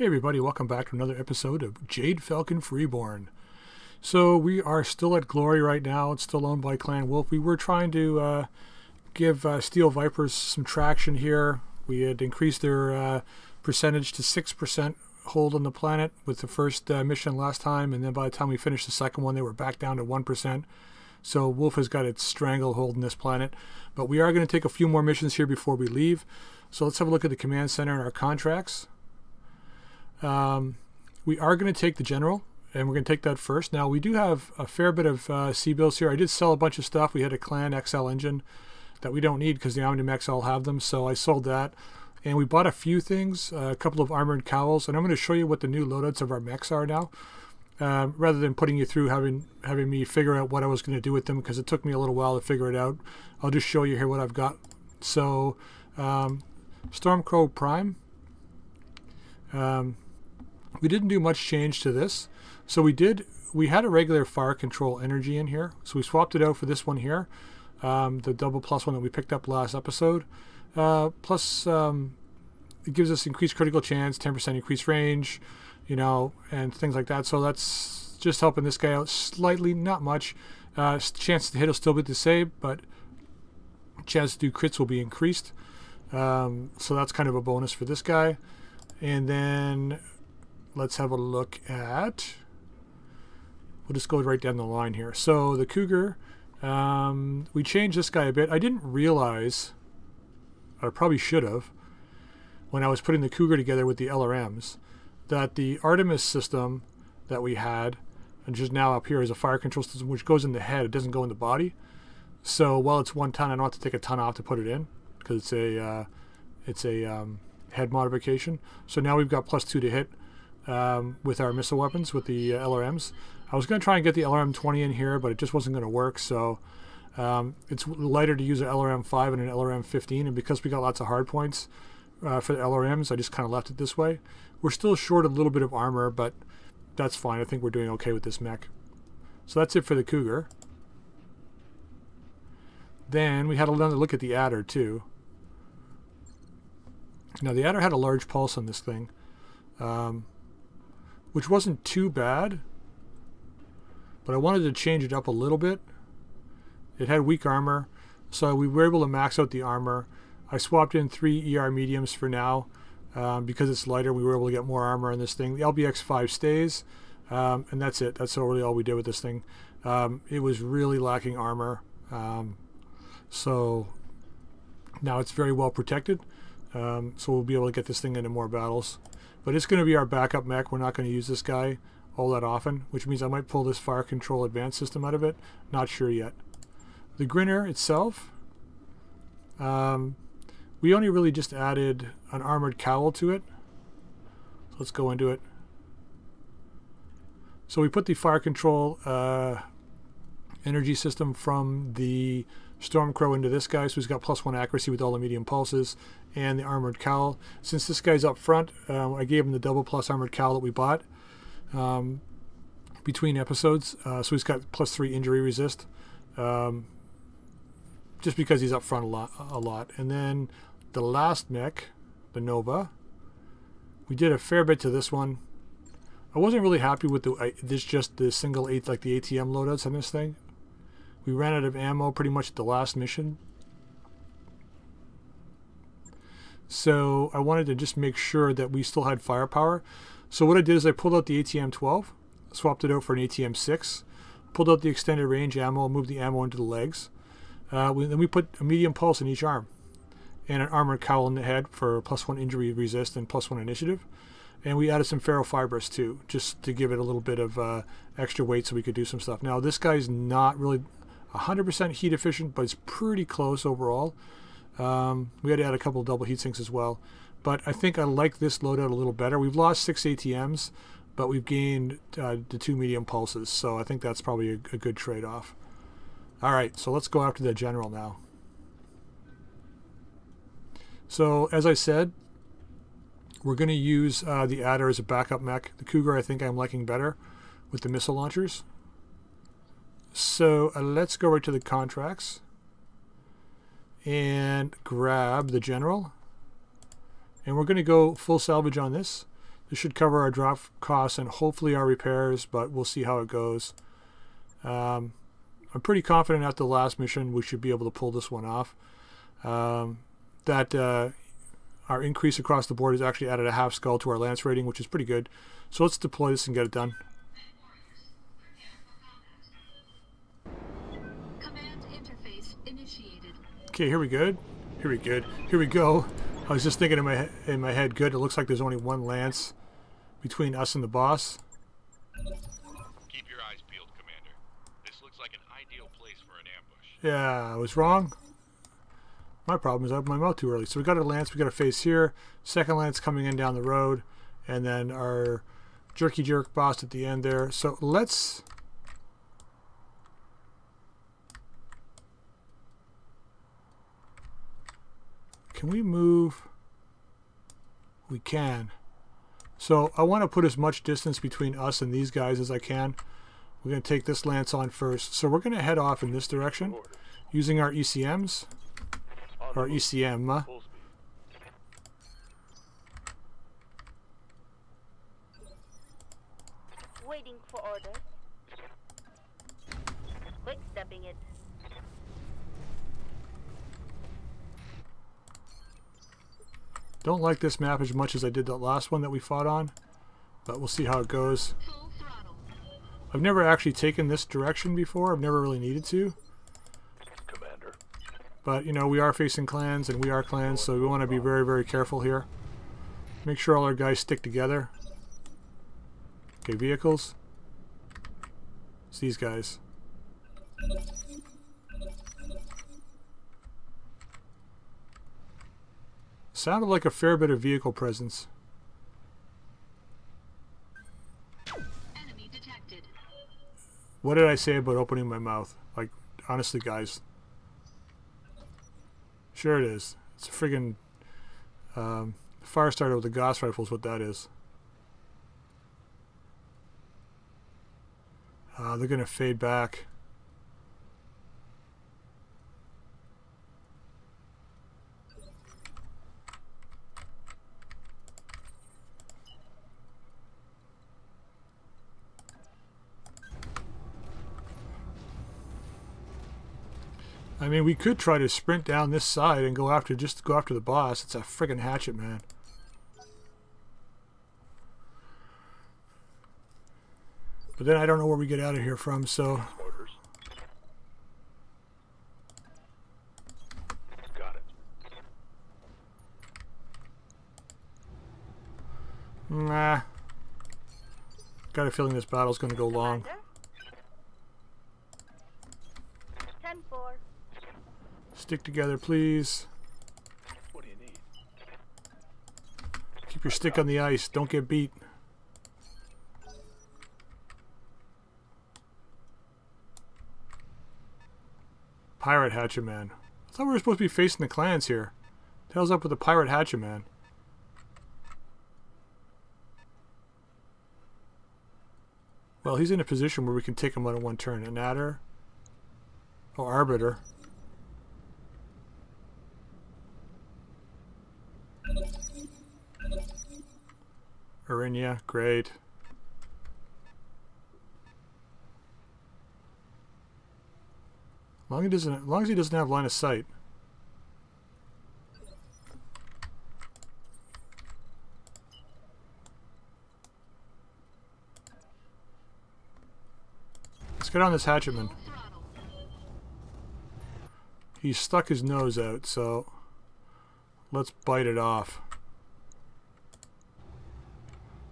Hey everybody, welcome back to another episode of Jade Falcon Freeborn. So we are still at Glory right now. It's still owned by Clan Wolf. We were trying to uh, give uh, Steel Vipers some traction here. We had increased their uh, percentage to 6% hold on the planet with the first uh, mission last time, and then by the time we finished the second one, they were back down to 1%. So Wolf has got its stranglehold in this planet. But we are going to take a few more missions here before we leave. So let's have a look at the command center and our contracts. Um, we are going to take the general, and we're going to take that first. Now, we do have a fair bit of uh, C-bills here. I did sell a bunch of stuff. We had a Clan XL engine that we don't need because the Omnium XL have them, so I sold that. And we bought a few things, uh, a couple of armored cowls, and I'm going to show you what the new loadouts of our mechs are now. Um, rather than putting you through having having me figure out what I was going to do with them because it took me a little while to figure it out. I'll just show you here what I've got. So, um, Stormcrow Prime. Um, we didn't do much change to this. So we did, we had a regular fire control energy in here. So we swapped it out for this one here, um, the double plus one that we picked up last episode. Uh, plus, um, it gives us increased critical chance, 10% increased range, you know, and things like that. So that's just helping this guy out slightly, not much. Uh, chance to hit will still be the same, but chance to do crits will be increased. Um, so that's kind of a bonus for this guy. And then let's have a look at, we'll just go right down the line here. So the Cougar, um, we changed this guy a bit. I didn't realize, I probably should have, when I was putting the Cougar together with the LRMs, that the Artemis system that we had, and just now up here is a fire control system which goes in the head, it doesn't go in the body. So while it's one ton, I don't have to take a ton off to put it in because it's a uh, it's a um, head modification. So now we've got plus two to hit um, with our missile weapons with the uh, LRMs. I was going to try and get the LRM 20 in here, but it just wasn't going to work. So um, it's lighter to use an LRM 5 and an LRM 15, and because we got lots of hard points uh, for the LRMs, I just kind of left it this way. We're still short a little bit of armor, but that's fine. I think we're doing okay with this mech. So that's it for the Cougar. Then we had another look at the Adder too. Now the Adder had a large pulse on this thing. Um, which wasn't too bad. But I wanted to change it up a little bit. It had weak armor, so we were able to max out the armor. I swapped in three ER mediums for now. Um, because it's lighter, we were able to get more armor on this thing. The LBX5 stays, um, and that's it. That's really all we did with this thing. Um, it was really lacking armor, um, so now it's very well protected. Um, so we'll be able to get this thing into more battles. But it's going to be our backup mech. We're not going to use this guy all that often, which means I might pull this fire control advanced system out of it. Not sure yet. The Grinner itself, um, we only really just added an armored cowl to it. So let's go into it. So we put the fire control uh, energy system from the Stormcrow into this guy, so he's got plus one accuracy with all the medium pulses and the armored cowl. Since this guy's up front, uh, I gave him the double plus armored cowl that we bought um, between episodes, uh, so he's got plus three injury resist, um, just because he's up front a lot, a lot. And then the last mech, the Nova, we did a fair bit to this one. I wasn't really happy with the uh, this just the single eight like the ATM loadouts on this thing. We ran out of ammo pretty much at the last mission. So I wanted to just make sure that we still had firepower. So what I did is I pulled out the ATM 12, swapped it out for an ATM 6, pulled out the extended range ammo, moved the ammo into the legs. Uh, we, then we put a medium pulse in each arm and an armored cowl in the head for plus one injury resist and plus one initiative. And we added some ferrofibrous too, just to give it a little bit of uh, extra weight so we could do some stuff. Now this guy's not really 100% heat efficient, but it's pretty close overall. Um, we had to add a couple double heat sinks as well. But I think I like this loadout a little better. We've lost six ATMs, but we've gained uh, the two medium pulses. So I think that's probably a, a good trade-off. All right, so let's go after the general now. So as I said, we're going to use uh, the Adder as a backup mech. The Cougar I think I'm liking better with the missile launchers. So uh, let's go right to the contracts and grab the general. And we're going to go full salvage on this. This should cover our drop costs and hopefully our repairs, but we'll see how it goes. Um, I'm pretty confident at the last mission we should be able to pull this one off. Um, that uh, our increase across the board has actually added a half skull to our lance rating, which is pretty good. So let's deploy this and get it done. Okay, here we go. Here we go. Here we go. I was just thinking in my in my head, good. It looks like there's only one lance between us and the boss. Keep your eyes peeled, Commander. This looks like an ideal place for an ambush. Yeah, I was wrong. My problem is I opened my mouth too early. So we got a lance, we got a face here. Second lance coming in down the road, and then our jerky jerk boss at the end there. So let's Can we move? We can. So I want to put as much distance between us and these guys as I can. We're going to take this lance on first. So we're going to head off in this direction using our ECMs. Our ECM. Waiting for orders. Quick stepping it. Don't like this map as much as I did the last one that we fought on, but we'll see how it goes. I've never actually taken this direction before. I've never really needed to. Commander. But, you know, we are facing clans and we are clans, so we want to be very, very careful here. Make sure all our guys stick together. Okay, vehicles. It's these guys. Sounded like a fair bit of vehicle presence. Enemy detected. What did I say about opening my mouth? Like, honestly, guys. Sure it is. It's a friggin' um, Firestarter with a Gauss rifle is what that is. Uh, they're going to fade back. Mean, we could try to sprint down this side and go after, just go after the boss. It's a friggin' hatchet, man. But then I don't know where we get out of here from, so... Orders. Got it. Nah. Got a feeling this battle's gonna go long. Commander? 10-4. Stick together, please. What do you need? Keep your stick on the ice. Don't get beat. Pirate Hatchet Man. I thought we were supposed to be facing the clans here. Hell's up with the Pirate Hatchet Man? Well, he's in a position where we can take him out in one turn. An adder. Oh, Arbiter. Arinia, great. Long, as long as he doesn't have line of sight. Let's get on this hatchetman. He stuck his nose out, so let's bite it off.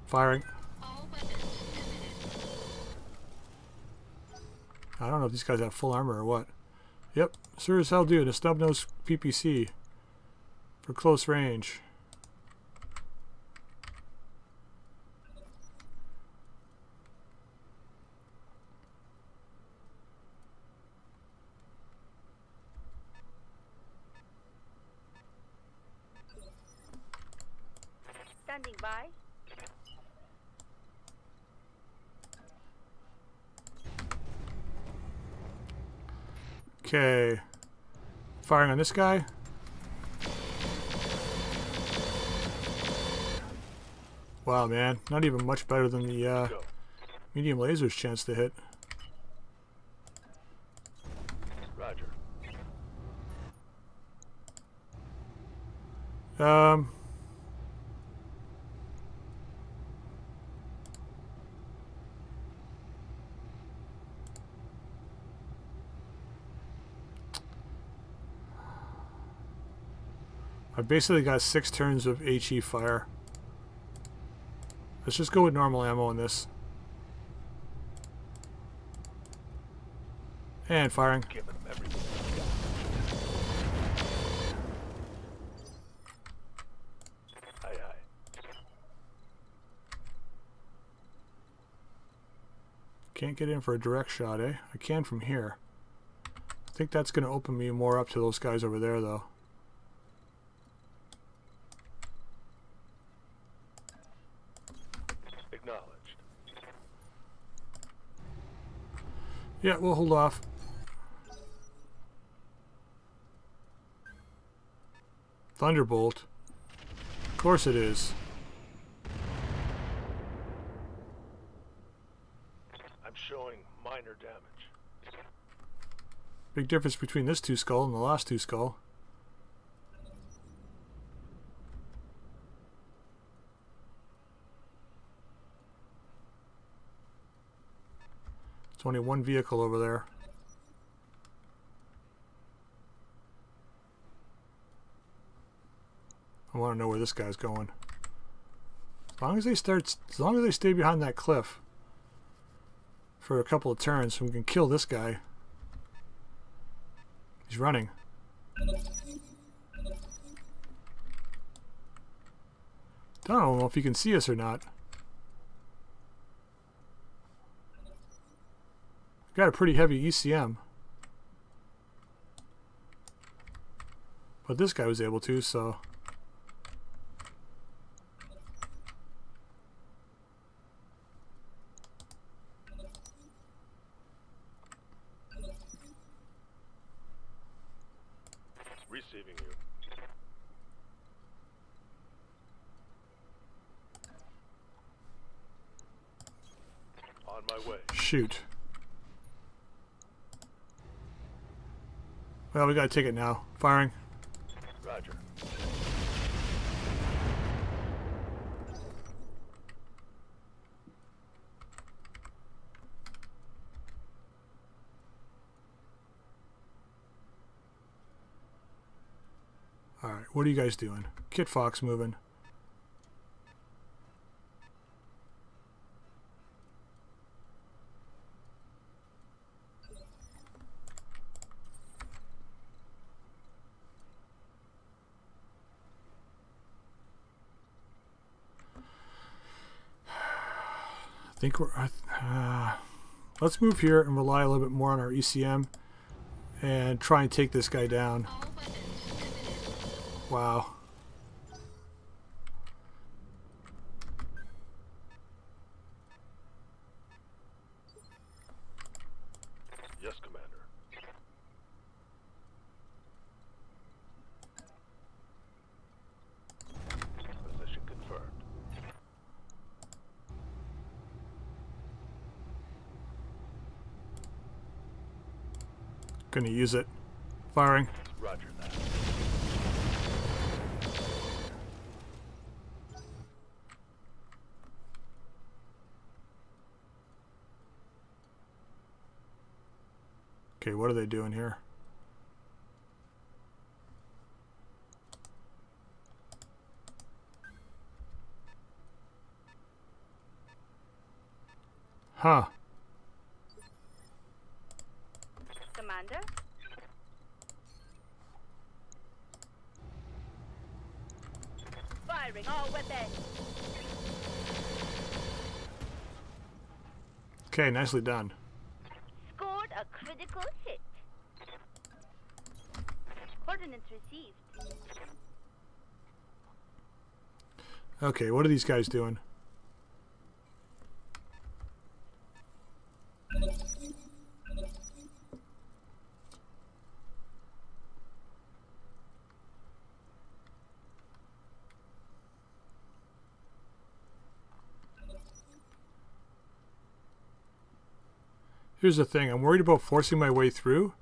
Firing. I don't know if these guys have full armor or what. Yep, sure as hell do. The snub nose PPC for close range. Okay. Firing on this guy. Wow, man. Not even much better than the uh, medium laser's chance to hit. Roger. Um, basically got six turns of HE fire. Let's just go with normal ammo on this. And firing. Can't get in for a direct shot, eh? I can from here. I think that's going to open me more up to those guys over there, though. Yeah, we'll hold off. Thunderbolt. Of course it is. I'm showing minor damage. Big difference between this two skull and the last two skull. Only one vehicle over there. I want to know where this guy's going. As long as they start, as long as they stay behind that cliff for a couple of turns, we can kill this guy. He's running. I don't know if he can see us or not. Got a pretty heavy ECM. But this guy was able to, so... Receiving you. On my way. Shoot. Well, we got a ticket now. Firing. Roger. Alright, what are you guys doing? Kit Fox moving. Think we're. Uh, let's move here and rely a little bit more on our ECM and try and take this guy down. Wow. Yes, Commander. Position confirmed. Gonna use it. Firing. Roger that. Okay, what are they doing here? Huh. Commander? Firing all weapons. Okay, nicely done. Scored a critical hit. Coordinates received. Okay, what are these guys doing? Here's the thing. I'm worried about forcing my way through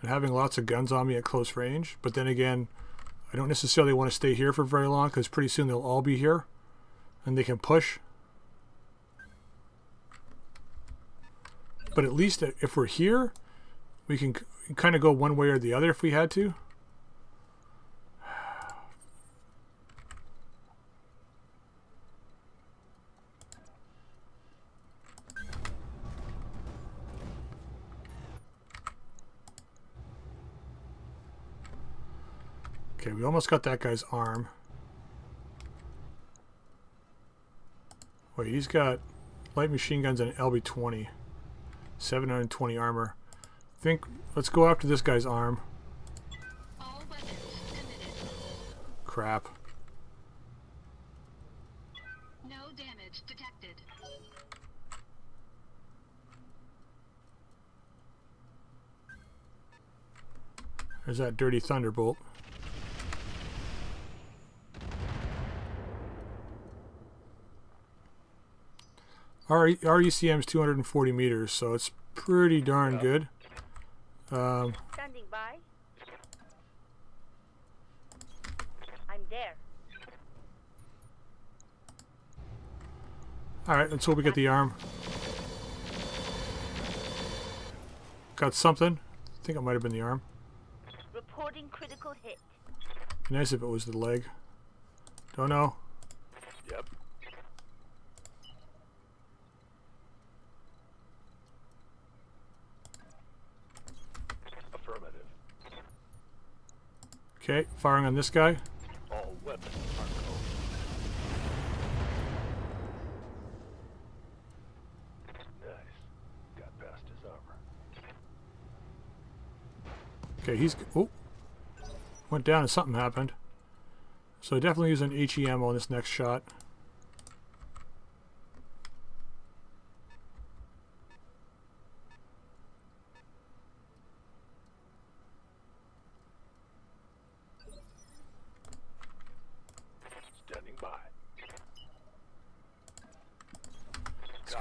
and having lots of guns on me at close range. But then again, I don't necessarily want to stay here for very long because pretty soon they'll all be here and they can push. But at least if we're here, we can kind of go one way or the other if we had to. We almost got that guy's arm. Wait, he's got light machine guns and an LB-20. 720 armor. think, let's go after this guy's arm. All weapons emitted. Crap. No damage detected. There's that dirty thunderbolt. Our, our ECM is 240 meters, so it's pretty darn good. Um, Standing by. I'm there. Alright, let's hope we get the arm. Got something. I think it might have been the arm. Reporting critical hit. Be nice if it was the leg. Don't know. Yep. Okay, firing on this guy. All weapons are code. Nice. Got past his armor. Okay, he's... Oh! Went down and something happened. So definitely use an HE ammo on this next shot. Standing by.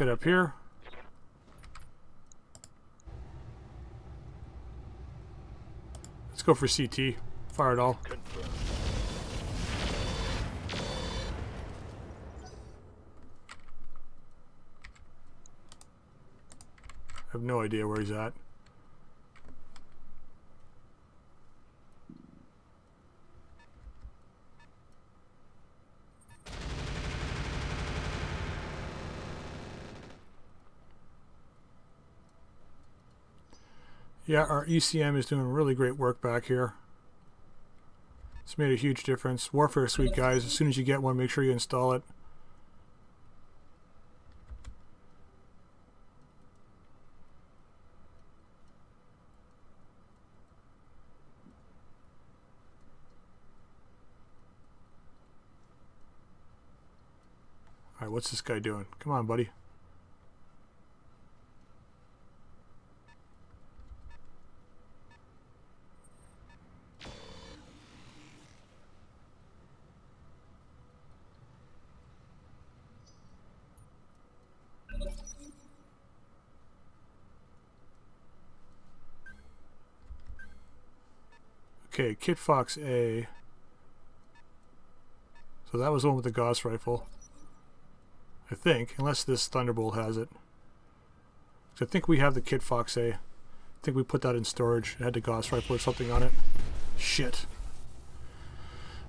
Let's up here. Let's go for CT. Fire it all. I have no idea where he's at. Yeah, our ECM is doing really great work back here. It's made a huge difference. Warfare Suite, guys, as soon as you get one, make sure you install it. Alright, what's this guy doing? Come on, buddy. Okay, Kit Fox A. So that was the one with the Gauss rifle. I think, unless this Thunderbolt has it. 'Cause I think we have the Kit Fox A. I think we put that in storage. It had the Gauss rifle or something on it. Shit.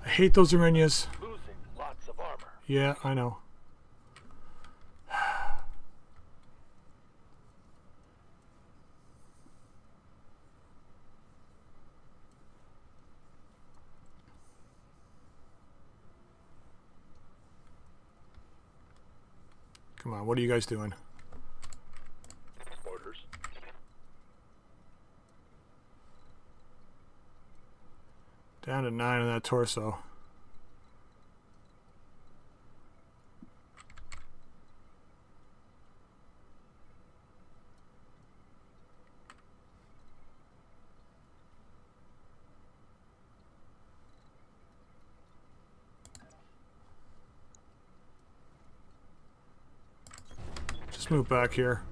I hate those Arenias. Losing lots of armor. Yeah, I know. Come on, what are you guys doing? Orders. Down to nine on that torso. Let's move back here.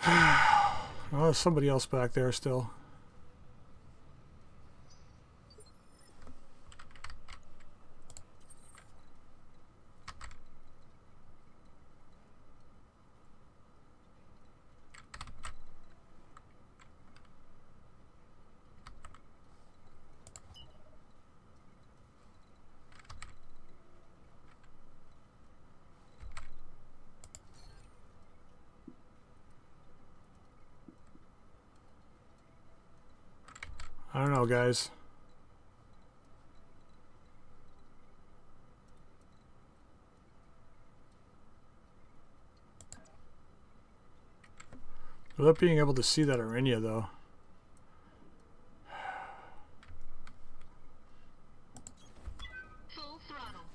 Oh, somebody else back there still. Guys. Without being able to see that Arenya, though.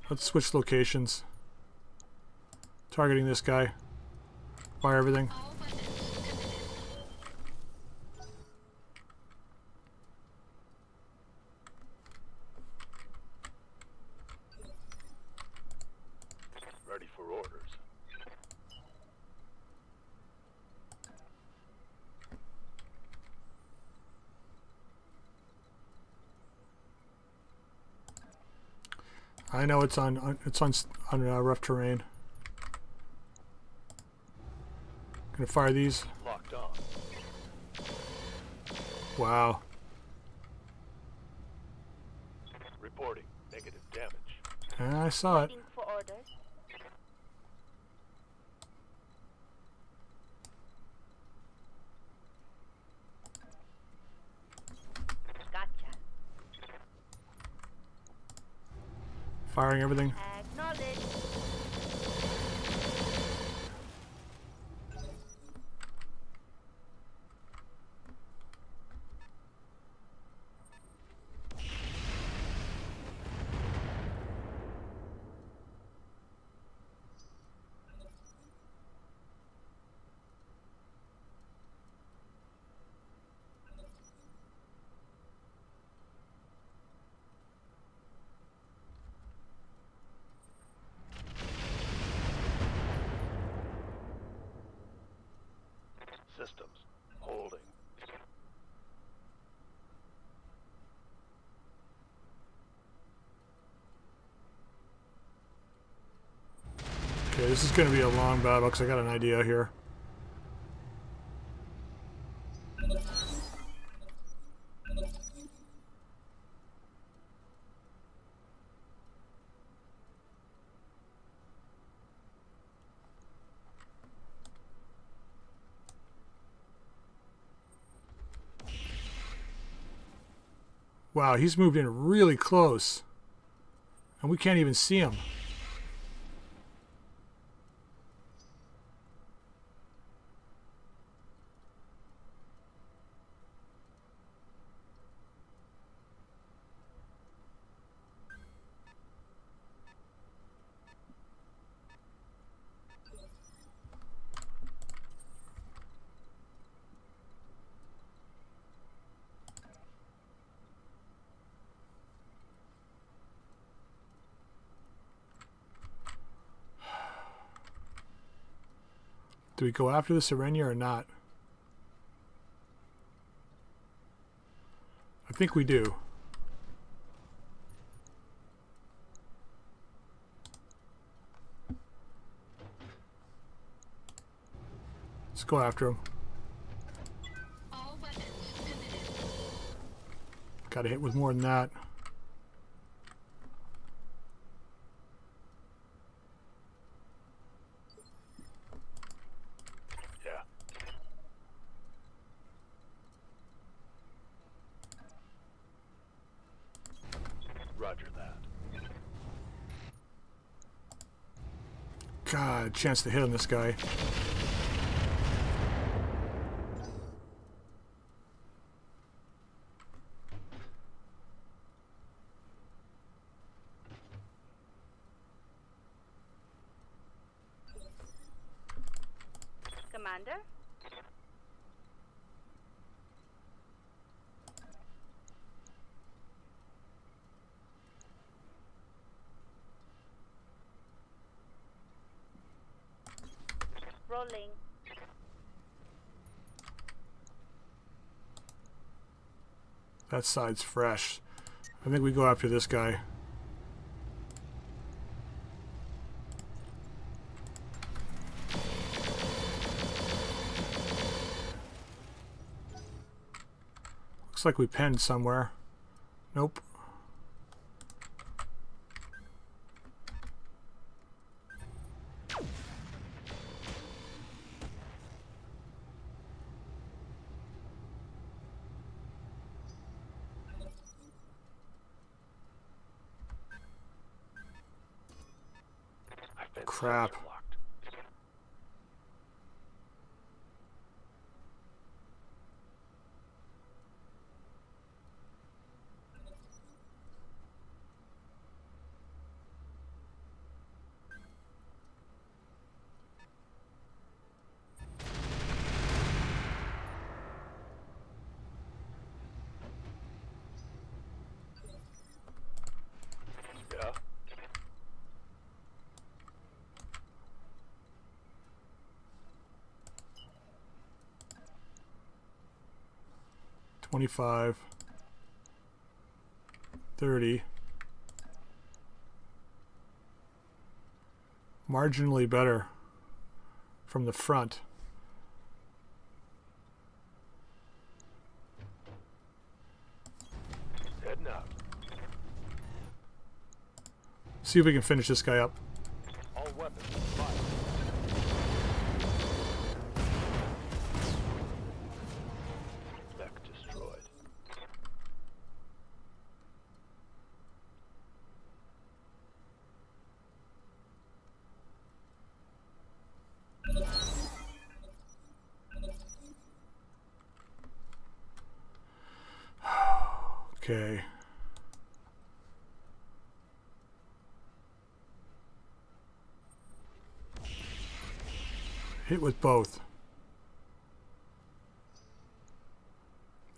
Let's switch locations. Targeting this guy. Fire everything. All weapons committed. Ready for orders. I know it's on, on it's on on uh, rough terrain. Gonna fire these. Locked on. Wow. Reporting. Negative damage. I saw it. Waiting for orders. Gotcha. Firing everything. Acknowledge. Systems. Holding. Okay, this is gonna be a long battle because I got an idea here. Wow, he's moved in really close. And we can't even see him. We go after the Serenia or not? I think we do. Let's go after him. Got to hit with more than that. Yeah. Roger that. God, chance to hit on this guy. Commander? Patrolling. That side's fresh. I think we go after this guy. Looks like we penned somewhere. Nope. I've been Crap. 25, 30. Marginally better from the front. See if we can finish this guy up. Both.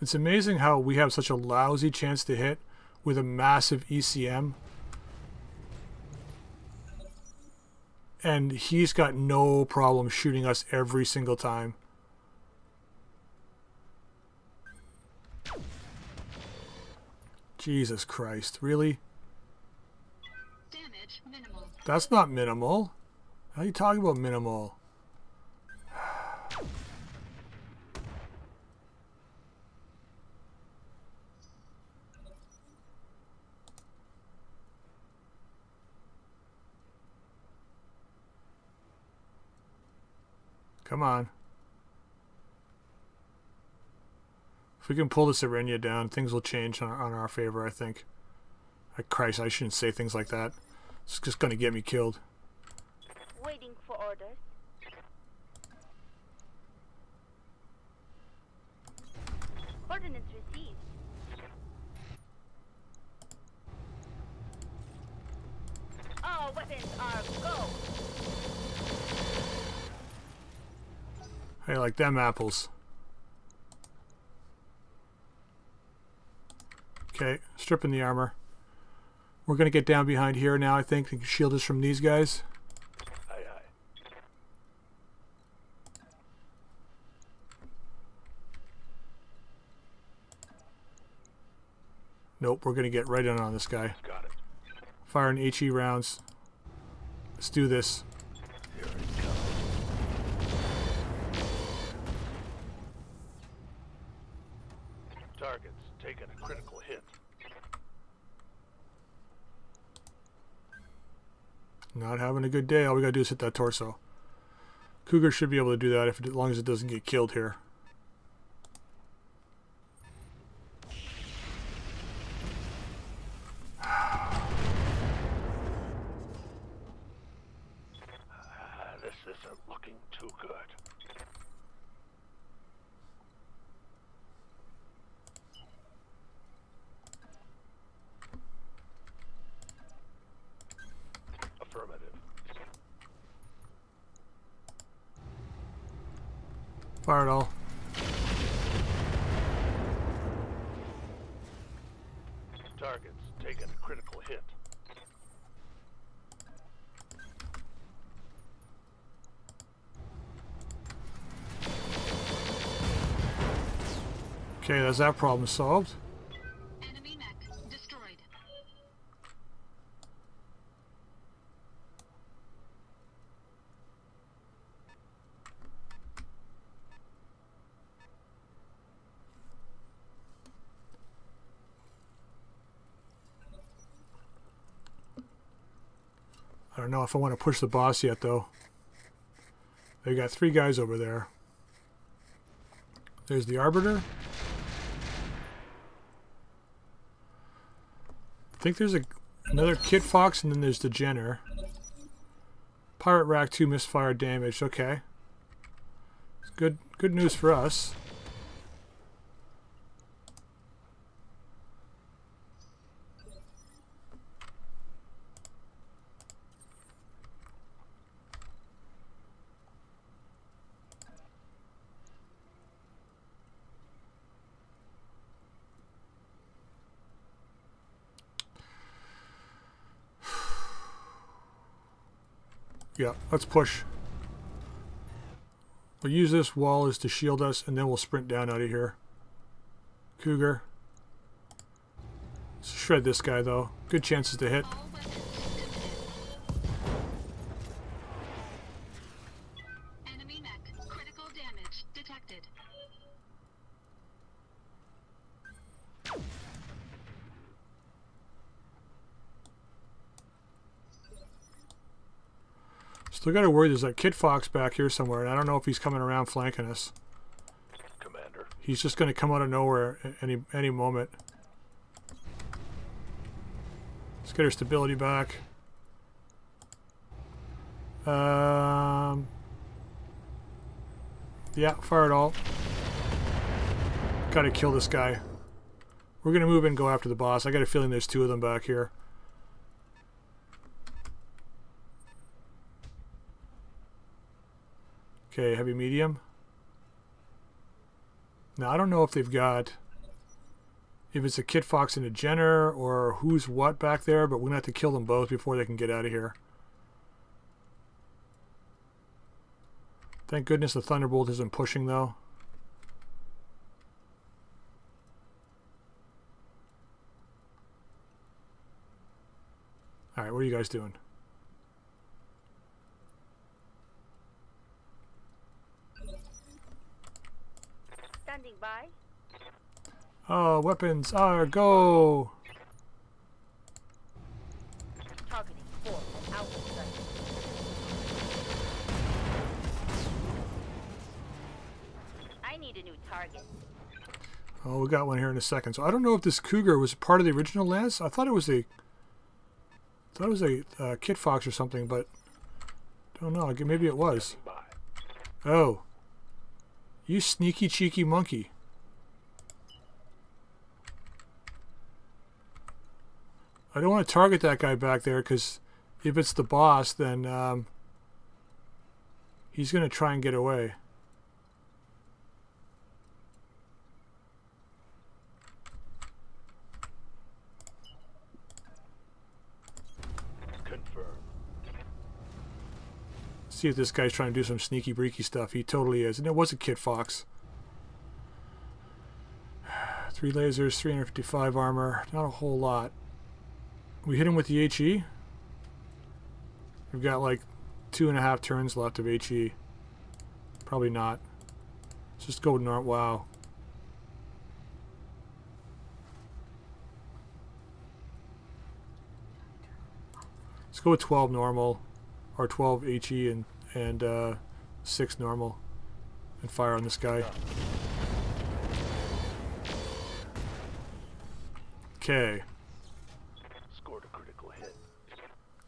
It's amazing how we have such a lousy chance to hit with a massive ECM. And he's got no problem shooting us every single time. Jesus Christ, really? Damage minimal. That's not minimal. How are you talking about minimal? On. If we can pull this Arenya down, things will change on, on our favor, I think. Uh, Christ, I shouldn't say things like that. It's just going to get me killed. Waiting for orders. Coordinates received. All weapons are go. Hey, like them apples. Okay, stripping the armor. We're gonna get down behind here now, I think, and shield us from these guys. Aye, aye. Nope, we're gonna get right in on this guy. Got it. Firing HE rounds. Let's do this. Here it comes. Targets taking a critical hit. Not having a good day. All we gotta do is hit that torso. Cougar should be able to do that if, as long as it doesn't get killed here. fire at all. Target's taken a critical hit. Okay, that's that problem solved. If I want to push the boss yet, though. They got three guys over there. There's the Arbiter. I think there's a another Kit Fox, and then there's the Jenner. Pirate Rack 2 misfire damage. Okay. It's Good, good news for us. Yeah, let's push. We'll use this wall as to shield us, and then we'll sprint down out of here. Cougar. Shred this guy, though. Good chances to hit. Still got to worry there's that Kit Fox back here somewhere, and I don't know if he's coming around flanking us. Commander. He's just going to come out of nowhere at any any moment. Let's get our stability back. Um, yeah, fire it all. Got to kill this guy. We're going to move in and go after the boss. I got a feeling there's two of them back here. Okay, heavy medium. Now I don't know if they've got if it's a Kit Fox and a Jenner or who's what back there, but we're gonna have to kill them both before they can get out of here. Thank goodness the Thunderbolt isn't pushing though. Alright, what are you guys doing? Standing by. Oh, weapons are go! Targeting four and out of sight. I need a new target. Oh, we got one here in a second. So I don't know if this cougar was part of the original Lance. I thought it was a, thought it was a uh, Kit Fox or something, but don't know. Maybe it was. Oh, you sneaky cheeky monkey! I don't want to target that guy back there because if it's the boss, then um, he's going to try and get away. Confirmed. See if this guy's trying to do some sneaky breaky stuff. He totally is. And it was a Kit Fox. Three lasers, 355 armor. Not a whole lot. We hit him with the HE. We've got like two and a half turns left of HE. Probably not. Let's just go north. Wow. Let's go with 12 normal or 12 HE and and uh, six normal, and fire on this guy. Okay, Scored a critical hit.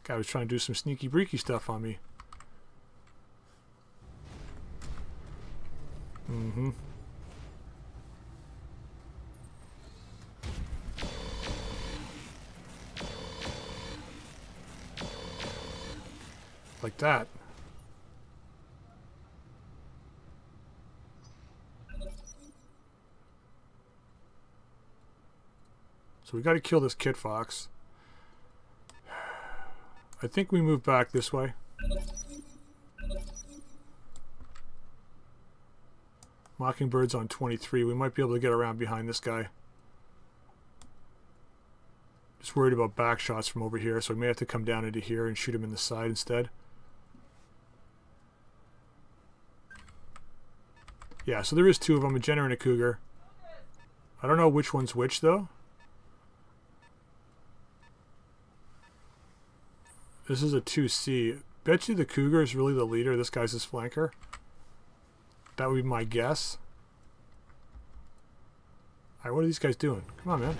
guy was trying to do some sneaky breaky stuff on me. Mm-hmm. Like that. So we got to kill this Kit Fox. I think we move back this way. Mockingbird's on 23. We might be able to get around behind this guy. Just worried about back shots from over here, so we may have to come down into here and shoot him in the side instead. Yeah, so there is two of them, a Jenner and a Cougar. I don't know which one's which, though. This is a 2C. Bet you the Cougar is really the leader. This guy's his flanker. That would be my guess. Alright, what are these guys doing? Come on, man.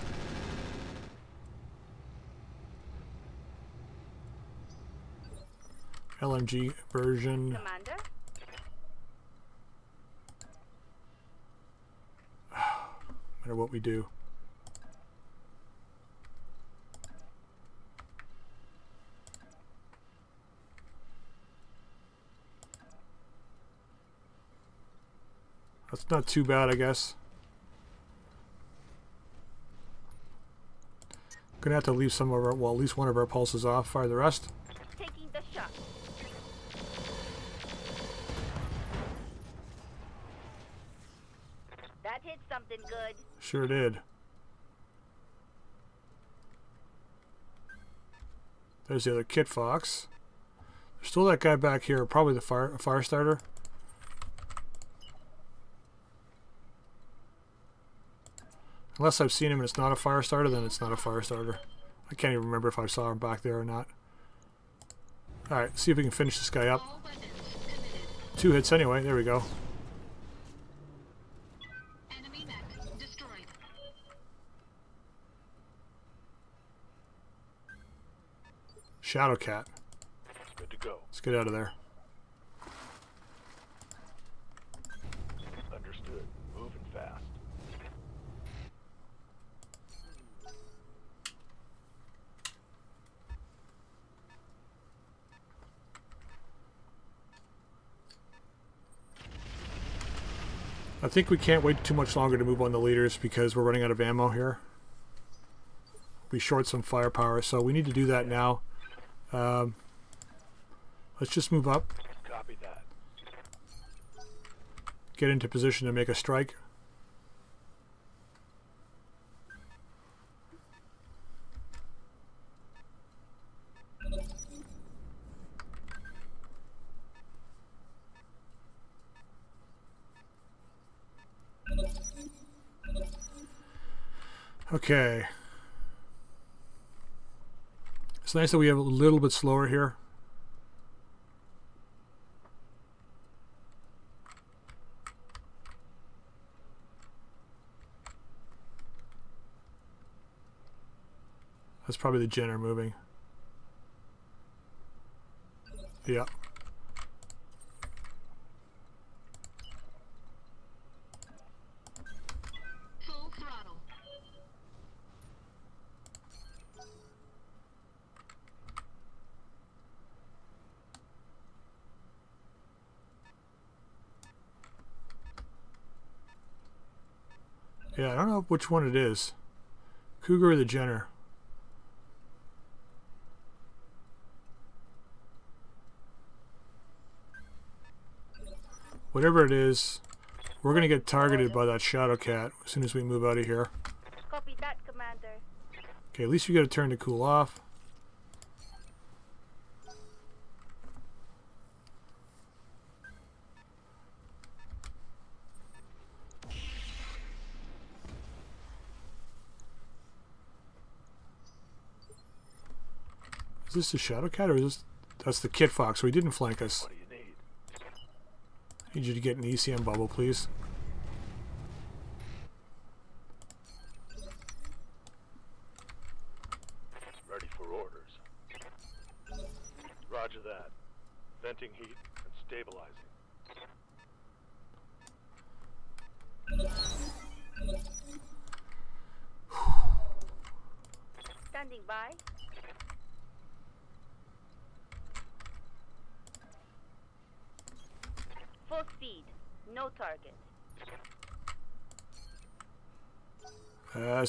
LMG version. Commander? No matter what we do. That's not too bad, I guess. Gonna have to leave some of our, well, at least one of our pulses off. Fire the rest. Something good. Sure did. There's the other Kit Fox. There's still that guy back here, probably the fire Firestarter. Unless I've seen him and it's not a Firestarter, then it's not a Firestarter. I can't even remember if I saw him back there or not. Alright, see if we can finish this guy up. Two hits anyway, there we go. Enemy mech destroyed. Shadow Cat. Good to go. Let's get out of there. Understood. Moving fast. I think we can't wait too much longer to move on the leaders because we're running out of ammo here. We short some firepower, so we need to do that now. Um, let's just move up, Copy that. get into position to make a strike. Okay. It's nice that we have a little bit slower here. That's probably the Jenner moving. Yeah. Yeah, I don't know which one it is. Cougar or the Jenner. Whatever it is, we're going to get targeted by that Shadow Cat as soon as we move out of here. Copy that, Commander. Okay, at least you got a turn to cool off. Is this the Shadow Cat or is this... That's the Kit Fox, so he didn't flank us. Need? Need you to get an ECM bubble, please.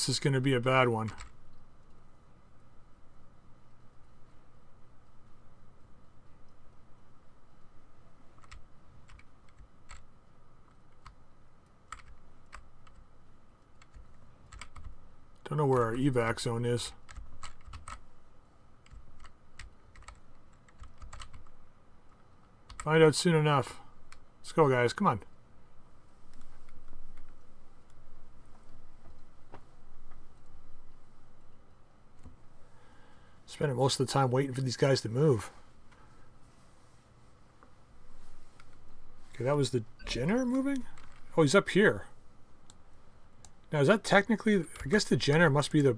this is going to be a bad one. Don't know where our evac zone is. Find out soon enough. Let's go, guys. Come on. Spending most of the time waiting for these guys to move. Okay, that was the Jenner moving? Oh, he's up here. Now, is that technically... I guess the Jenner must be the,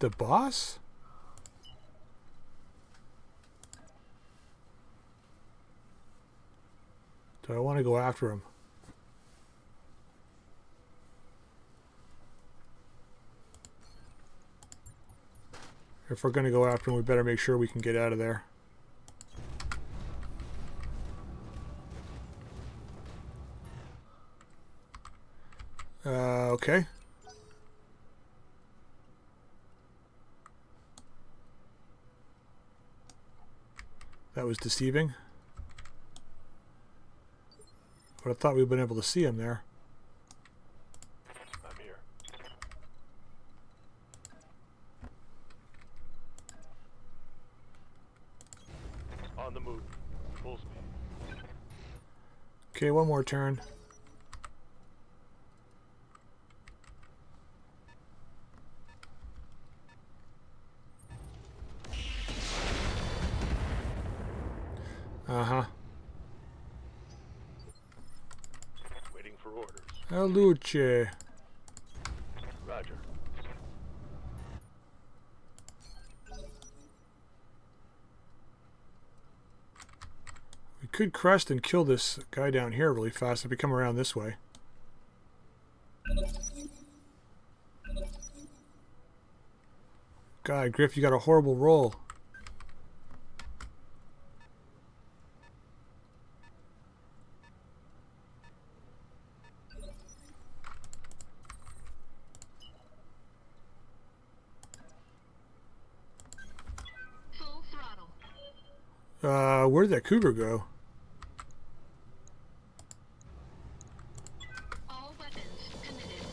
the boss? Do I want to go after him? If we're going to go after him, we better make sure we can get out of there. Uh, okay. That was deceiving. But I thought we'd been able to see him there. I'm here. On the move. Full speed. Okay, one more turn. Uh-huh. Waiting for orders. Aluce. Roger. We could crest and kill this guy down here really fast if we come around this way. God, Griff, you got a horrible roll. Uh, where did that cougar go? All weapons committed.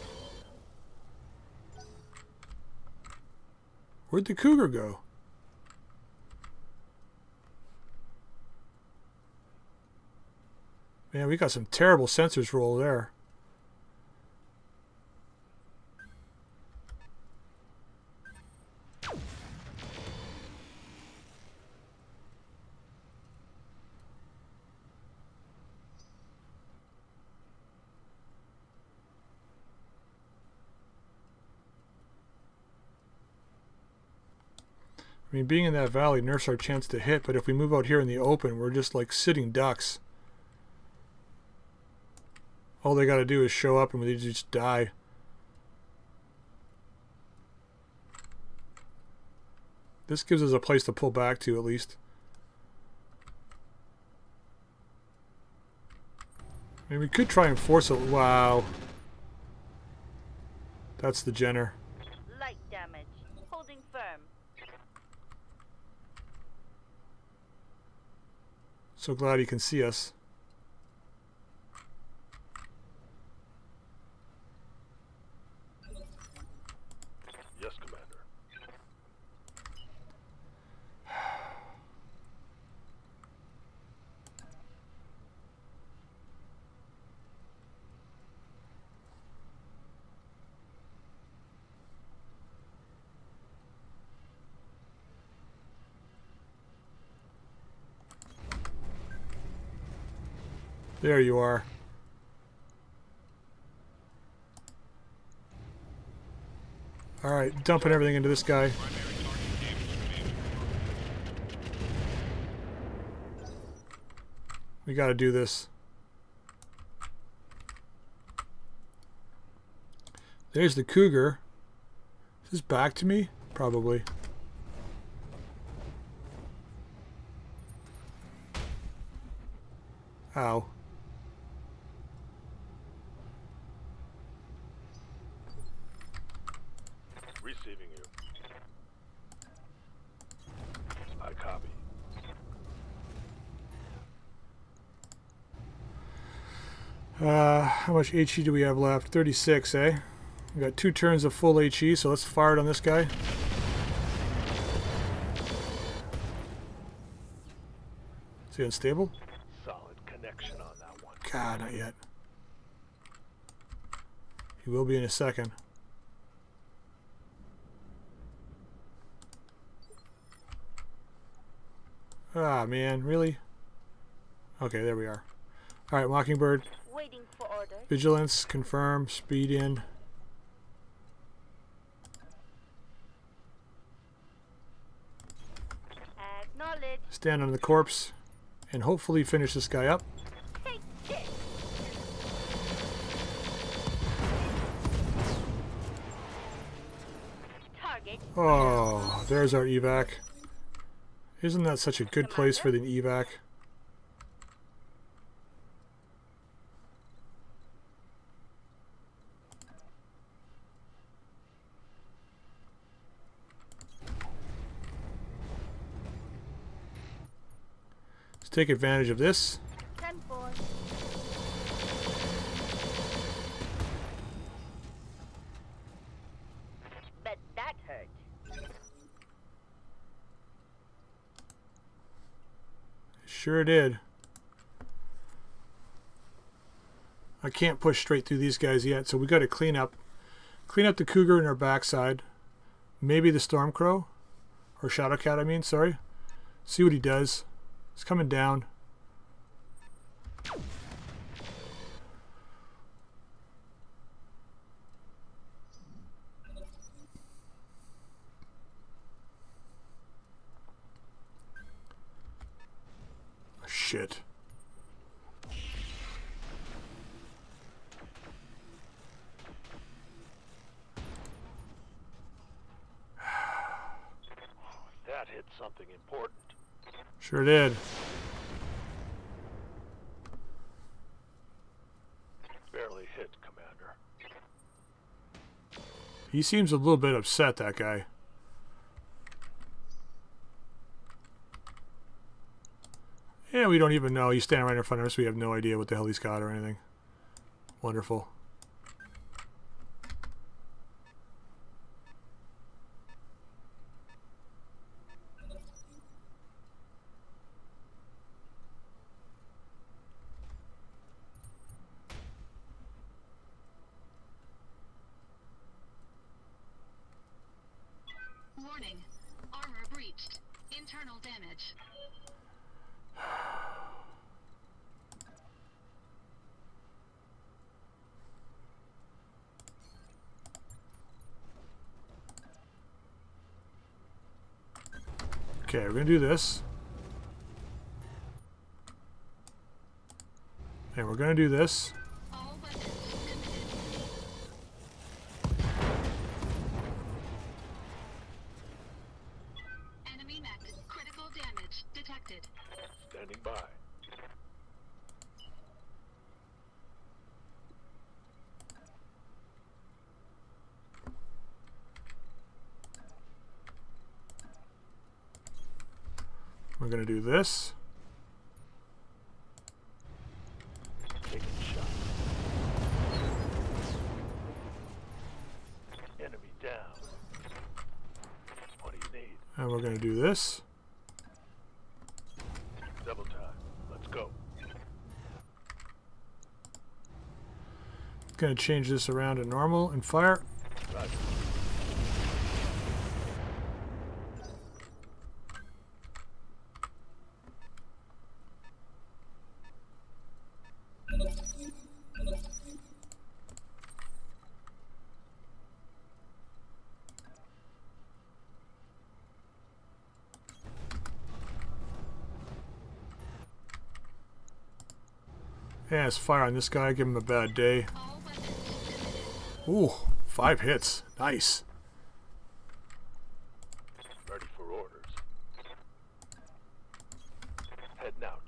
Where'd the cougar go? Man, we got some terrible sensors roll there. Mean, being in that valley nerfs our chance to hit, but if we move out here in the open, we're just like sitting ducks. All they gotta do is show up and we just die. This gives us a place to pull back to, at least. I mean, we could try and force it. Wow. That's the Jenner. Light damage. Holding firm. So glad you can see us. Yes, Commander. There you are. Alright, dumping everything into this guy. We gotta do this. There's the cougar. Is this back to me? Probably. Ow. Receiving you. I copy. Uh, how much HE do we have left? 36, eh? We got two turns of full HE, so let's fire it on this guy. Is he unstable? Solid connection on that one. God, not yet. He will be in a second. Ah, man, really? Okay, there we are. Alright, Mockingbird. Waiting for orders. Vigilance, confirm, speed in. Stand on the corpse. And hopefully finish this guy up. Take this. Target. Oh, there's our evac. Isn't that such a good place for the evac? Take advantage of this. Ten four. Bet that hurt. Sure did. I can't push straight through these guys yet, so we got to clean up, clean up the cougar in our backside, maybe the storm crow, or shadow cat. I mean, sorry. See what he does. He's coming down. Shit. That hit something important. Sure did. Barely hit, Commander. He seems a little bit upset, that guy. Yeah, we don't even know. He's standing right in front of us. We have no idea what the hell he's got or anything. Wonderful. Warning. Armor breached. Internal damage. Okay, we're going to do this. And we're going to do this. All weapons committed. Enemy mech. Critical damage detected. Standing by. We're going to do this. Taking shot. Enemy down. What do you need? And we're going to do this. Double time. Let's go. Going to change this around to normal and fire. Yeah, let's fire on this guy. Give him a bad day. All weapons committed. Ooh, five hits. Nice. Ready for orders. Heading out.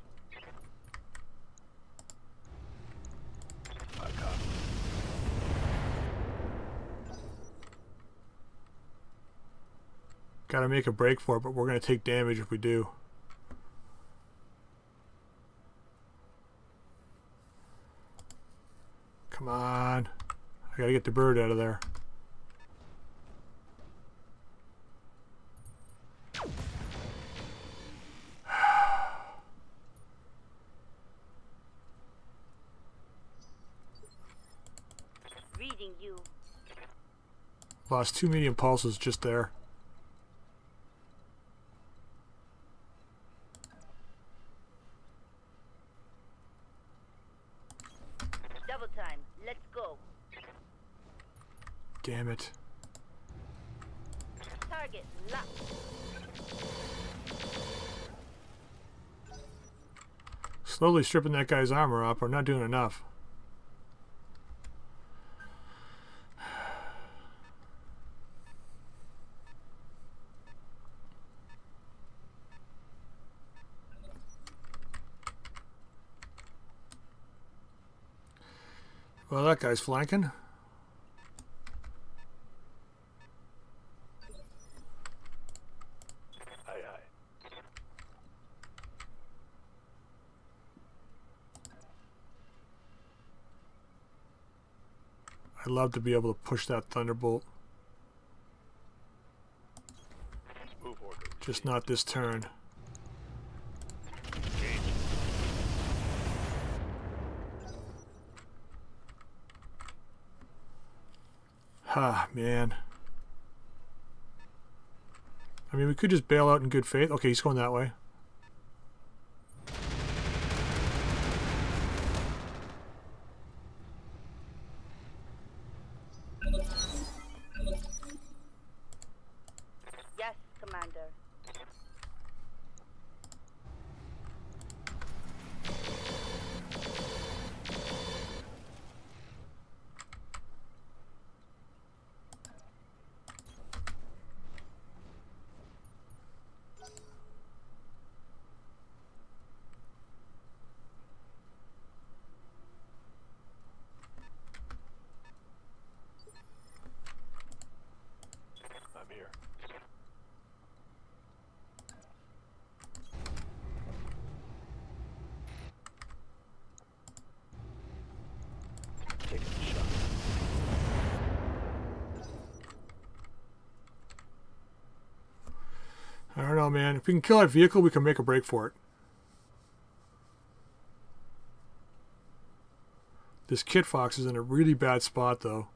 I copy. Got to make a break for it, but we're going to take damage if we do. I gotta get the bird out of there. Reading you. Lost two medium pulses just there. Slowly stripping that guy's armor up. We're not doing enough. Well, that guy's flanking. I'd love to be able to push that thunderbolt. Just not this turn. Ah, man. I mean, we could just bail out in good faith. Okay, he's going that way. Yes, Commander. I'm here. Taking a shot. I don't know, man. If we can kill that vehicle, we can make a break for it. This Kit Fox is in a really bad spot, though.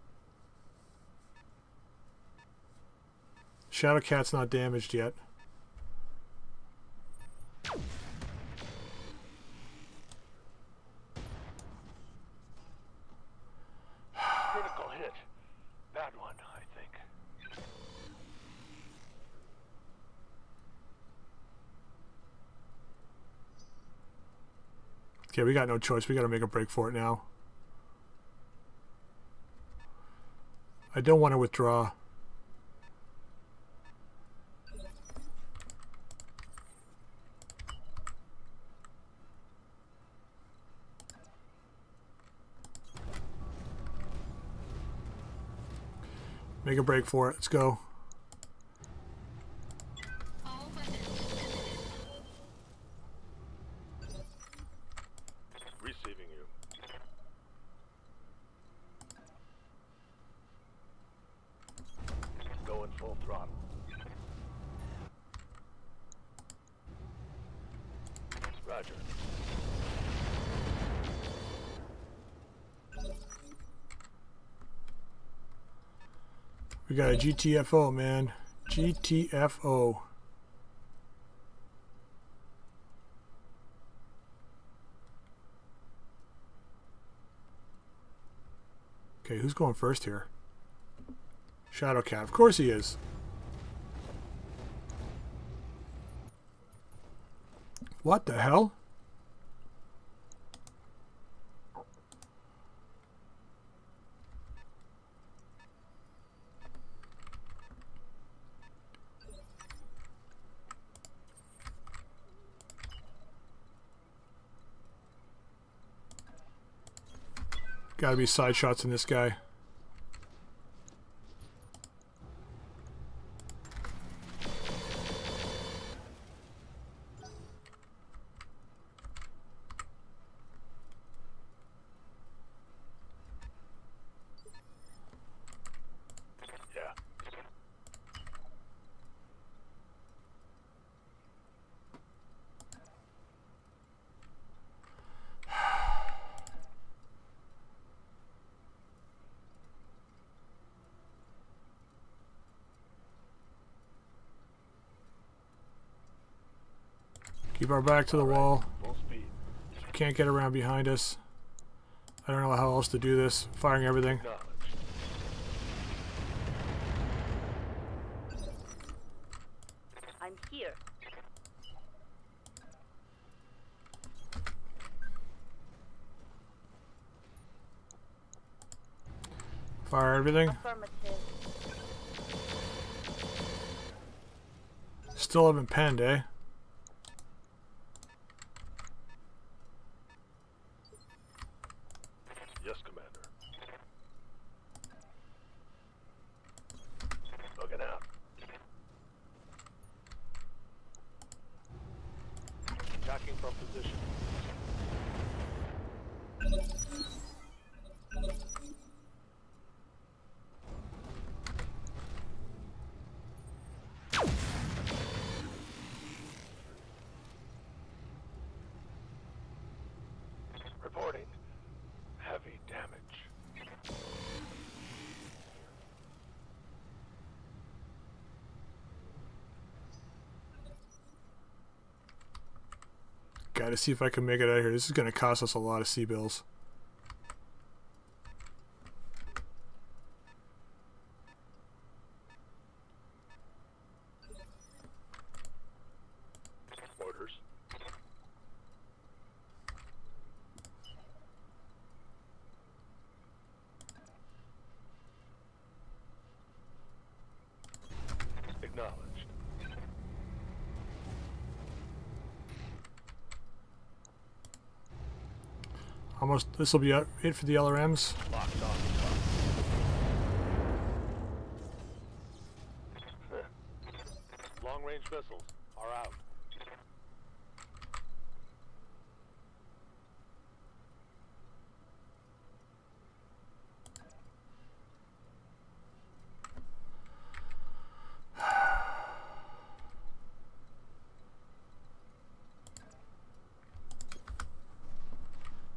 Shadowcat's not damaged yet. Critical hit. Bad one, I think. Okay, we got no choice. We got to make a break for it now. I don't want to withdraw. Make a break for it. Let's go. All weapons committed. Receiving you. Going full throttle. Roger. A GTFO, man. GTFO. Okay, who's going first here? Shadowcat. Of course he is. What the hell? Gotta be side shots in this guy. Our back to the wall. Full speed. Can't get around behind us. I don't know how else to do this. Firing everything. I'm here. Fire everything. Still haven't penned, eh? Yes, Commander. Looking out. Attacking from position. Reporting. Heavy damage. Gotta see if I can make it out of here. This is gonna cost us a lot of C-bills. Orders. Acknowledged. Almost. This will be it for the LRMs. Locked on. Long range missiles are out.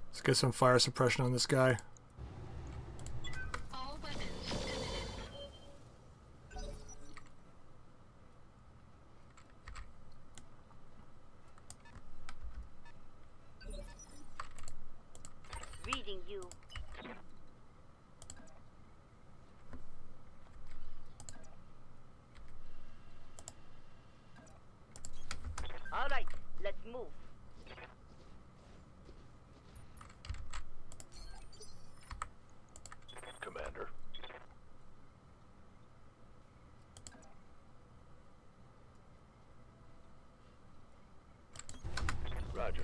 Let's get some fire suppression on this guy. All weapons committed. Reading you. All right, let's move. Commander. Roger.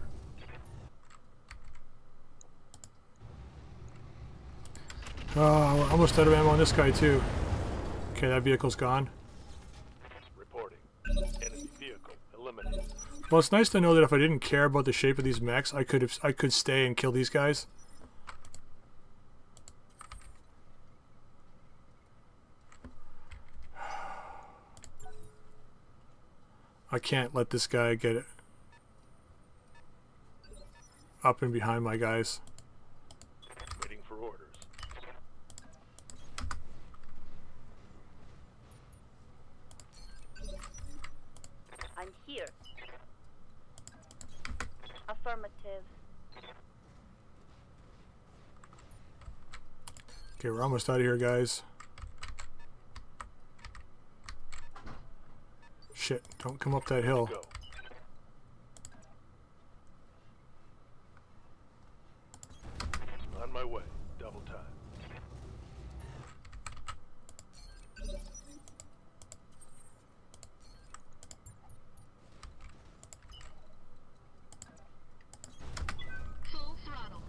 Oh, we're almost out of ammo on this guy too. Okay, that vehicle's gone. Reporting. Enemy vehicle eliminated. Well, it's nice to know that if I didn't care about the shape of these mechs, I could have I could stay and kill these guys. I can't let this guy get it up and behind my guys. Waiting for orders. I'm here. Affirmative. Okay, we're almost out of here, guys. Shit, don't come up that hill. Go. On my way. Double time. Full throttle.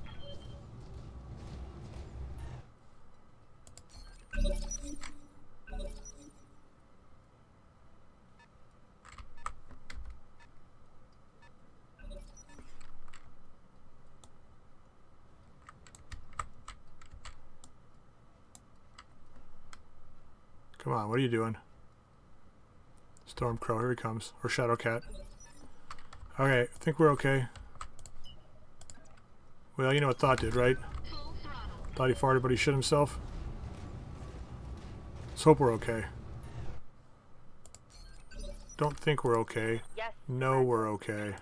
Come on, what are you doing? Stormcrow, here he comes. Or Shadowcat. Okay, I think we're okay. Well, you know what Thought did, right? Thought he farted, but he shit himself. Let's hope we're okay. Don't think we're okay. Yes. No, we're okay.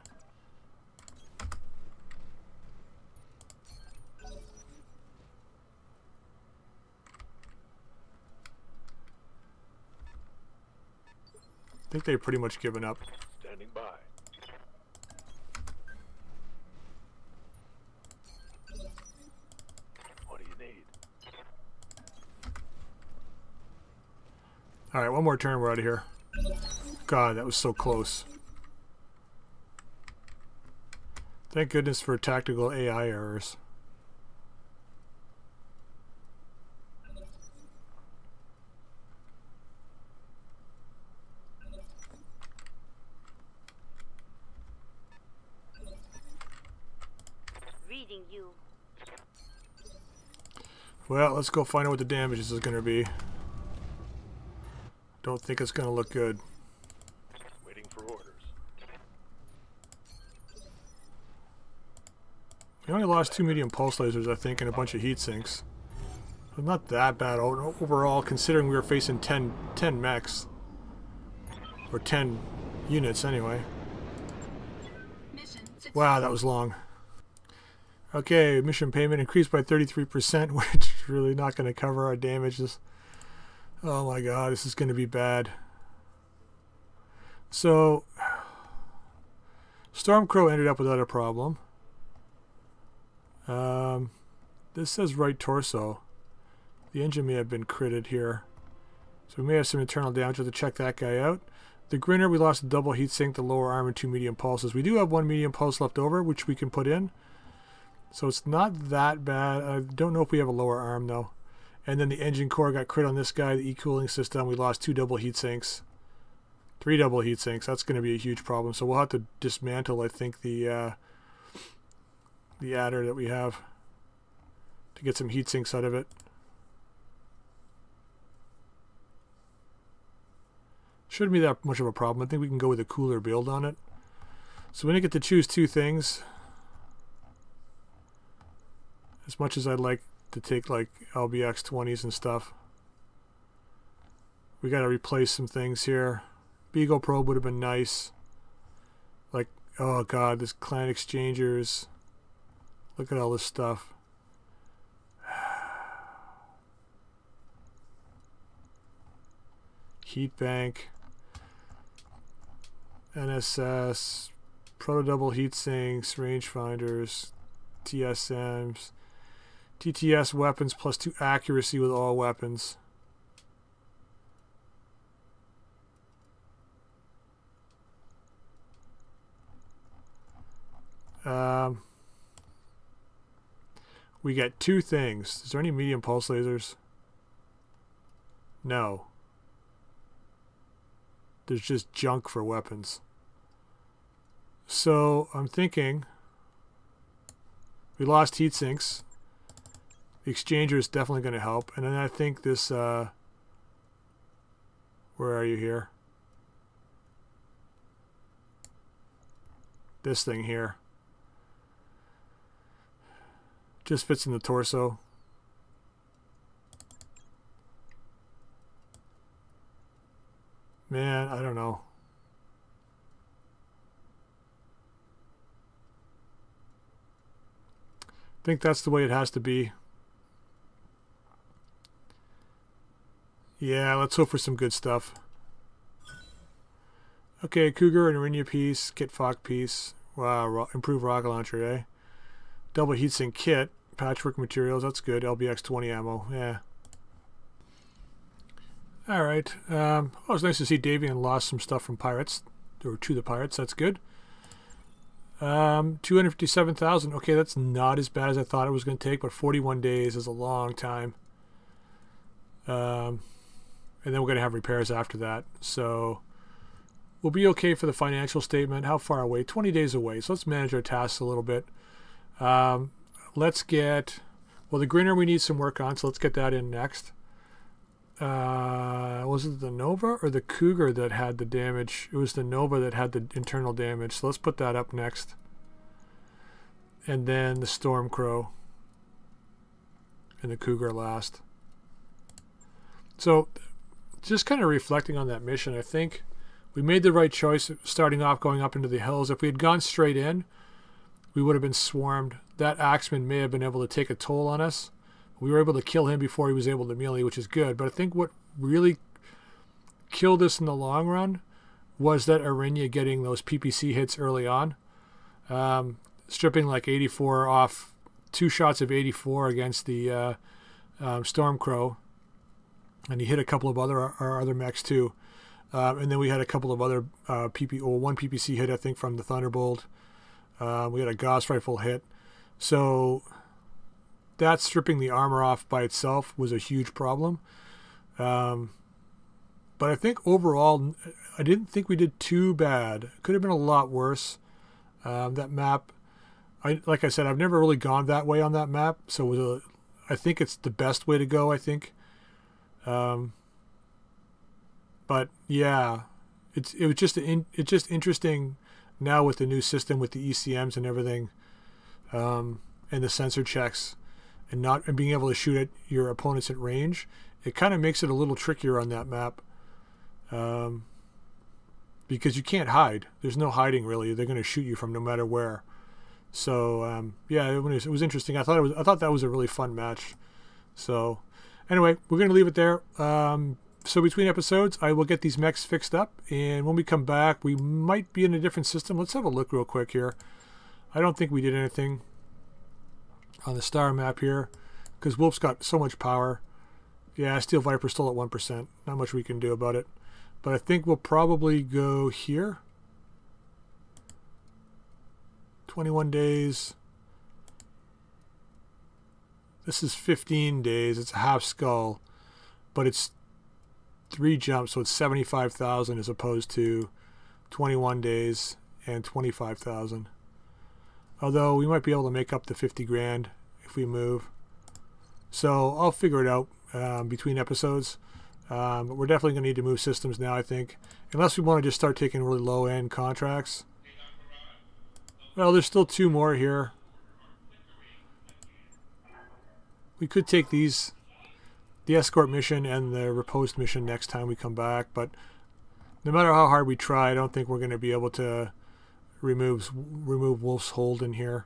Think they've pretty much given up. Standing by. What do you need? All right, one more turn. We're out of here. God, that was so close. Thank goodness for tactical AI errors. Reading you. Well, let's go find out what the damages is going to be. Don't think it's going to look good. Waiting for orders. We only lost two medium pulse lasers, I think, and a bunch of heat sinks. But not that bad overall, considering we were facing 10, 10 mechs. Or 10 units, anyway. Wow, that was long. Okay, mission payment increased by 33%, which is really not going to cover our damages. Oh my god, this is going to be bad. So, Stormcrow ended up without a problem. Um, this says right torso. The engine may have been critted here. So we may have some internal damage. We'll have to check that guy out. The Grinner, we lost a double heat sink, the lower arm, and two medium pulses. We do have one medium pulse left over, which we can put in. So it's not that bad. I don't know if we have a lower arm, though. And then the engine core got crit on this guy, the e-cooling system. We lost two double heat sinks. Three double heat sinks. That's going to be a huge problem. So we'll have to dismantle, I think, the uh, the adder that we have to get some heat sinks out of it. Shouldn't be that much of a problem. I think we can go with a cooler build on it. So we didn't get to choose two things. As much as I'd like to take like LBX 20s and stuff. We got to replace some things here. Beagle probe would have been nice. Like, oh god, this clan exchangers. Look at all this stuff. Heat bank. NSS. Proto double heat sinks, rangefinders, TSMs. TTS weapons plus 2 accuracy with all weapons. Um, we get two things. Is there any medium pulse lasers? No. There's just junk for weapons. So I'm thinking we lost heat sinks. The exchanger is definitely going to help. And then I think this, uh, where are you here? This thing here. Just fits in the torso. Man, I don't know. I think that's the way it has to be. Yeah, let's hope for some good stuff. Okay, Cougar and Arinia piece, Kit Fox piece. Wow, ro improved rocket launcher, eh? Double heatsink kit, patchwork materials, that's good. LBX 20 ammo, yeah. Alright, um, oh, it was nice to see Davion lost some stuff from Pirates, or to the Pirates, that's good. Um, 257,000, okay, that's not as bad as I thought it was going to take, but 41 days is a long time. Um, and then we're going to have repairs after that. So we'll be okay for the financial statement. How far away? 20 days away. So let's manage our tasks a little bit. Um, let's get, well, the Grinner we need some work on, so let's get that in next. Uh, was it the Nova or the Cougar that had the damage? It was the Nova that had the internal damage. So let's put that up next. And then the Stormcrow and the Cougar last. So just kind of reflecting on that mission, I think we made the right choice starting off going up into the hills. If we had gone straight in, we would have been swarmed. That Axeman may have been able to take a toll on us. We were able to kill him before he was able to melee, which is good. But I think what really killed us in the long run was that Arinya getting those PPC hits early on, um, stripping like 84 off two shots of 84 against the uh, um, Stormcrow, and he hit a couple of other our other mechs too. Um, and then we had a couple of other uh, PP, or one PPC hit I think from the Thunderbolt. Uh, we had a Gauss rifle hit, so that stripping the armor off by itself was a huge problem. Um, but I think overall, I didn't think we did too bad. Could have been a lot worse. Um, that map, I like I said, I've never really gone that way on that map, so it was a, I think it's the best way to go. I think. Um, but yeah, it's it was just in, it's just interesting now with the new system with the ECMs and everything, um, and the sensor checks, and not and being able to shoot at your opponents at range. It kind of makes it a little trickier on that map um, because you can't hide. There's no hiding really. They're going to shoot you from no matter where. So um, yeah, it was, it was interesting. I thought it was. I thought that was a really fun match. So anyway, we're going to leave it there. Um, so between episodes, I will get these mechs fixed up, and when we come back, we might be in a different system. Let's have a look real quick here. I don't think we did anything on the star map here because Wolf's got so much power. Yeah, Steel Viper's still at 1%. Not much we can do about it. But I think we'll probably go here. 21 days. This is 15 days. It's a half skull, but it's three jumps, so it's 75,000 as opposed to 21 days and 25,000. Although we might be able to make up the 50 grand if we move. So I'll figure it out um, between episodes. Um, but we're definitely going to need to move systems now, I think. Unless we want to just start taking really low-end contracts. Well, there's still two more here. We could take these, the escort mission and the riposte mission next time we come back, but no matter how hard we try, I don't think we're going to be able to remove remove Wolf's hold in here.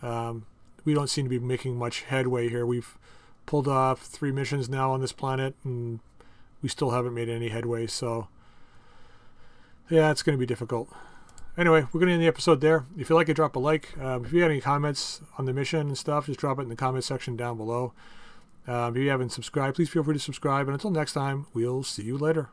Um, we don't seem to be making much headway here. We've pulled off three missions now on this planet, and we still haven't made any headway. So, yeah, it's going to be difficult. Anyway, we're going to end the episode there. If you like it, drop a like. Um, if you have any comments on the mission and stuff, just drop it in the comment section down below. Um, if you haven't subscribed, please feel free to subscribe. And until next time, we'll see you later.